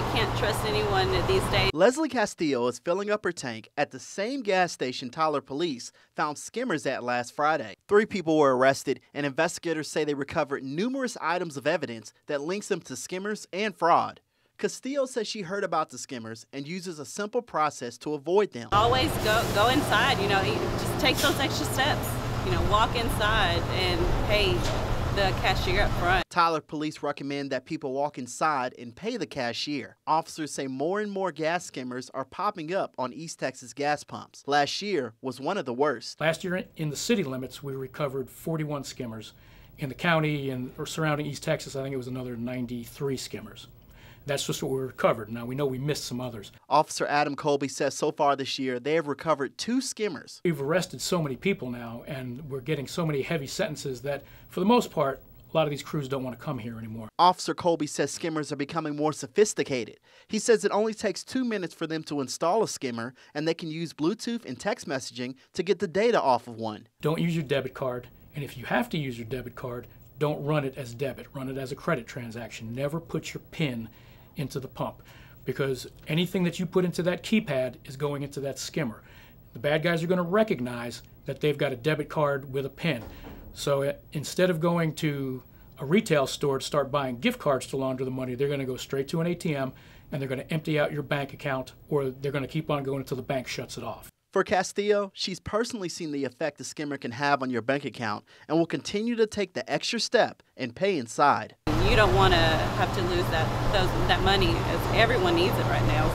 really can't trust anyone these days. Leslie Castillo is filling up her tank at the same gas station Tyler police found skimmers at last Friday. Three people were arrested, and investigators say they recovered numerous items of evidence that links them to skimmers and fraud. Castillo says she heard about the skimmers and uses a simple process to avoid them. Always go go inside, you know, just take those extra steps. You know, walk inside and pay the cashier up front. Tyler police recommend that people walk inside and pay the cashier. Officers say more and more gas skimmers are popping up on East Texas gas pumps. Last year was one of the worst. Last year in the city limits, we recovered 41 skimmers. In the county and or surrounding East Texas, I think it was another 93 skimmers. That's just what we recovered. Now we know we missed some others. Officer Adam Colby says so far this year they have recovered two skimmers. We've arrested so many people now, and we're getting so many heavy sentences that, for the most part, a lot of these crews don't want to come here anymore. Officer Colby says skimmers are becoming more sophisticated. He says it only takes two minutes for them to install a skimmer, and they can use Bluetooth and text messaging to get the data off of one. Don't use your debit card, and if you have to use your debit card, don't run it as debit. Run it as a credit transaction. Never put your PIN into the pump because anything that you put into that keypad is going into that skimmer. The bad guys are going to recognize that they've got a debit card with a PIN. So uh, instead of going to a retail store to start buying gift cards to launder the money, they're going to go straight to an ATM and they're going to empty out your bank account or they're going to keep on going until the bank shuts it off. For Castillo, she's personally seen the effect a skimmer can have on your bank account and will continue to take the extra step and pay inside. You don't want to have to lose that those, that money as everyone needs it right now.